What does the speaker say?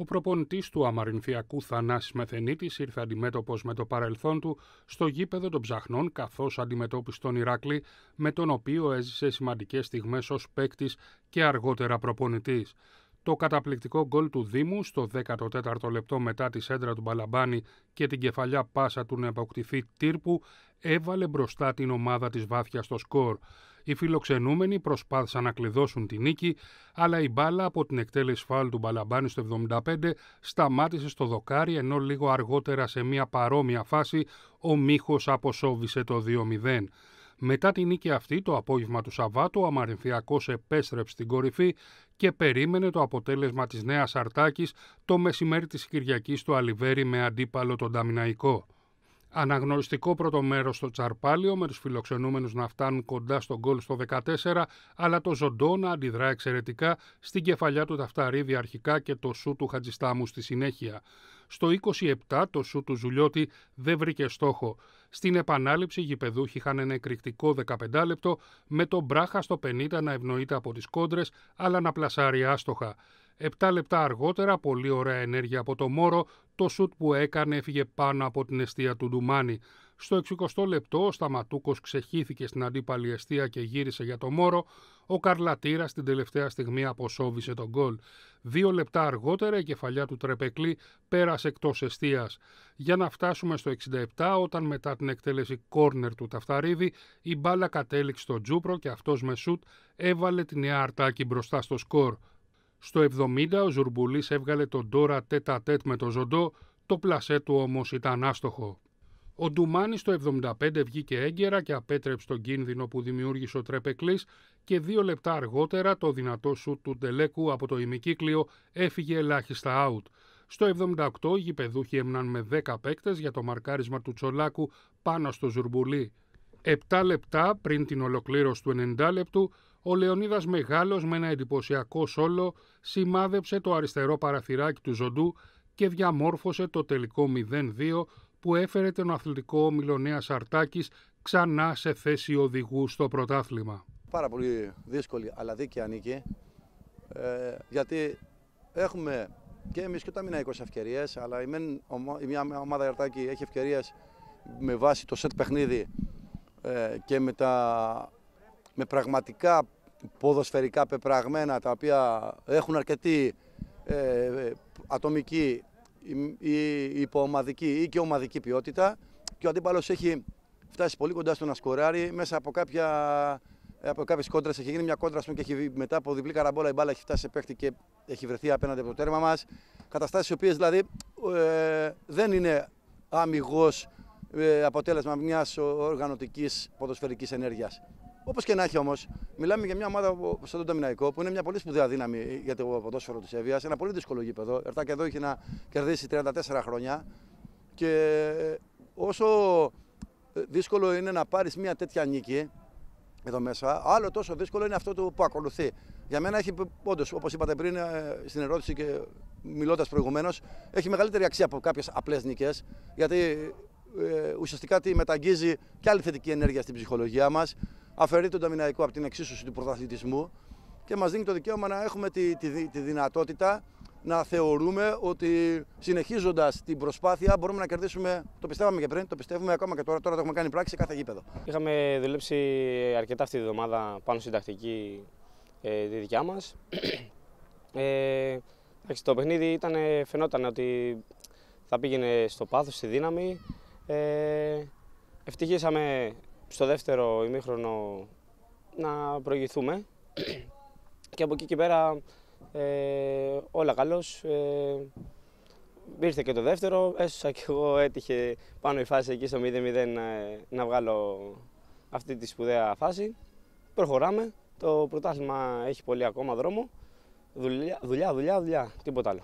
Ο προπονητής του Αμαρινθιακού Θανάσης Μεθενίτης ήρθε αντιμέτωπος με το παρελθόν του στο γήπεδο των ψαχνών καθώς αντιμετώπισε τον Ηράκλη με τον οποίο έζησε σημαντικές στιγμές ως παίκτης και αργότερα προπονητής. Το καταπληκτικό γκολ του Δήμου στο 14ο λεπτό μετά τη σέντρα του Μπαλαμπάνη και την κεφαλιά πάσα του να αποκτηθεί τύρπου έβαλε μπροστά την ομάδα της βάθια στο σκορ. Οι φιλοξενούμενοι προσπάθησαν να κλειδώσουν τη νίκη, αλλά η μπάλα από την εκτέλεση φάουλ του Μπαλαμπάνη στο 75 σταμάτησε στο δοκάρι, ενώ λίγο αργότερα σε μια παρόμοια φάση ο Μίχος αποσόβησε το 2-0. Μετά την νίκη αυτή, το απόγευμα του Σαββάτου, ο Αμαρινθιακός επέστρεψε στην κορυφή και περίμενε το αποτέλεσμα της Νέας Αρτάκης το μεσημέρι της Κυριακής στο Αλιβέρι με αντίπαλο τον Ταμιναϊκό. Αναγνωριστικό πρώτο μέρος στο Τσαρπάλιο με τους φιλοξενούμενους να φτάνουν κοντά στον γκολ στο 14, αλλά το Ζοντό να αντιδρά εξαιρετικά στην κεφαλιά του Ταφταρίδη αρχικά και το σου του Χατζιστάμου στη συνέχεια. Στο 27 το σου του Ζουλιώτη δεν βρήκε στόχο. Στην επανάληψη οι γηπεδούχοι είχαν ένα εκρηκτικό 15 λεπτό με τον Μπράχα στο 50 να ευνοείται από τις κόντρες αλλά να πλασάρει άστοχα. Επτά λεπτά αργότερα, πολύ ωραία ενέργεια από το Μόρο, το σουτ που έκανε έφυγε πάνω από την αιστεία του Ντουμάνι. Στο 60 λεπτό ο Σταματούκος ξεχύθηκε στην αντίπαλη εστία και γύρισε για το Μόρο. Ο Καρλατήρας στην τελευταία στιγμή αποσόβησε το γκολ. Δύο λεπτά αργότερα η κεφαλιά του Τρεπεκλή πέρασε εκτός εστίας. Για να φτάσουμε στο 67, όταν μετά την εκτέλεση κόρνερ του Ταφταρίδη, η μπάλα κατέληξε στο Τζούπρο και αυτός με σουτ έβαλε τη Νέα Αρτάκη μπροστά στο σκορ. Στο 70 ο Ζουρμπουλής έβγαλε τον Ντόρα τετ α τετ με το Ζοντό, το πλασέ του όμως ήταν άστοχο. Ο Ντουμάνι στο 75 βγήκε έγκαιρα και απέτρεψε τον κίνδυνο που δημιούργησε ο Τρέπεκλής και δύο λεπτά αργότερα το δυνατό σου του Ντελέκου από το ημικύκλιο έφυγε ελάχιστα out. Στο 78 οι γηπεδούχοι έμειναν με 10 παίκτες για το μαρκάρισμα του Τσολάκου πάνω στο Ζουρμπουλί. Επτά λεπτά πριν την ολοκλήρωση του 90 λεπτού, ο Λεωνίδας Μεγάλος με ένα εντυπωσιακό σόλο σημάδεψε το αριστερό παραθυράκι του Ζοντού και διαμόρφωσε το τελικό 0-2 που έφερε τον αθλητικό όμιλο Νέας Αρτάκης ξανά σε θέση οδηγού στο πρωτάθλημα. Πάρα πολύ δύσκολη αλλά δίκαια νίκη ε, γιατί έχουμε και εμείς και τα μήνα 20 ευκαιρίες αλλά η, μια ομάδα Αρτάκη έχει ευκαιρίες με βάση το σετ παιχνίδι ε, και με, τα, με πραγματικά ποδοσφαιρικά πεπραγμένα τα οποία έχουν αρκετή ε, ατομική ή υποομαδική ή και ομαδική ποιότητα. Και ο αντίπαλος έχει φτάσει πολύ κοντά στο να σκοράρει. Μέσα από, κάποια, από κάποιες κόντρες έχει γίνει. Μια κόντρα και έχει, μετά από διπλή καραμπόλα. Η μπάλα έχει φτάσει σε παίχτη και έχει βρεθεί απέναντι από το τέρμα μας. Καταστάσεις οι οποίες δηλαδή ε, δεν είναι αμυγός ε, αποτέλεσμα μιας οργανωτικής ποδοσφαιρικής ενέργειας. Όπως και να έχει όμως, μιλάμε για μια ομάδα σαν τον Ταμιναϊκό που είναι μια πολύ σπουδαία δύναμη για το ποδόσφαιρο της Εύβοιας. Ένα πολύ δύσκολο γήπεδο. Ερτά εδώ έχει να κερδίσει 34 χρόνια. Και όσο δύσκολο είναι να πάρεις μια τέτοια νίκη εδώ μέσα, άλλο τόσο δύσκολο είναι αυτό που ακολουθεί. Για μένα έχει, όντως, όπως είπατε πριν ε, στην ερώτηση και μιλώντας προηγουμένως, έχει μεγαλύτερη αξία από κάποιες απλές νίκες. Γιατί ε, ουσιαστικά τη μεταγγίζει και άλλη θετική ενέργεια στην ψυχολογία μας αφαιρεί τον Ταμιναϊκό από την εξίσωση του πρωταθλητισμού και μας δίνει το δικαίωμα να έχουμε τη, τη, τη δυνατότητα να θεωρούμε ότι συνεχίζοντας την προσπάθεια μπορούμε να κερδίσουμε. Το πιστεύαμε και πριν, το πιστεύουμε ακόμα και τώρα. Τώρα το έχουμε κάνει πράξη σε κάθε γήπεδο. Είχαμε δουλέψει αρκετά αυτή τη βδομάδα πάνω στην τακτική ε, τη δικιά μας. Ε, το παιχνίδι ήταν, φαινόταν ότι θα πήγαινε στο πάθος, στη δύναμη. Ε, ευτυχήσαμε στο δεύτερο ημίχρονο να προηγηθούμε και από εκεί και πέρα ε, όλα καλώς. Ε, ήρθε και το δεύτερο, έσωσα και εγώ έτυχε πάνω η φάση εκεί στο 0-0 να, να βγάλω αυτή τη σπουδαία φάση. Προχωράμε, το πρωτάθλημα έχει πολύ ακόμα δρόμο. Δουλειά, δουλειά, δουλειά, δουλειά, τίποτα άλλο.